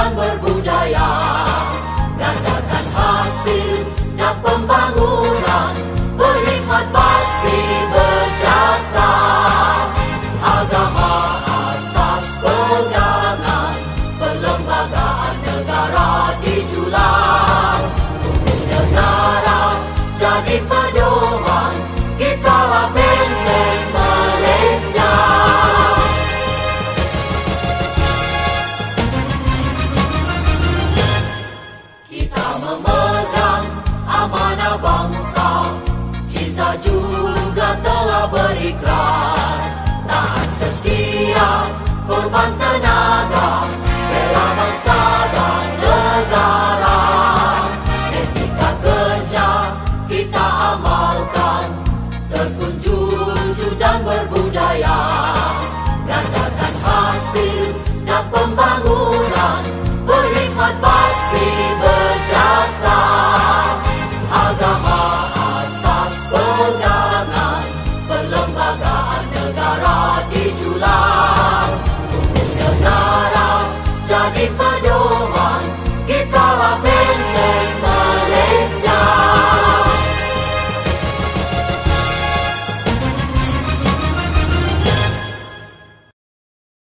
yang berbunyi juga telah berikrar Tak setia, korban tenaga Bela bangsa dan negara Etika kerja kita amalkan Terkunjung dan berbudaya.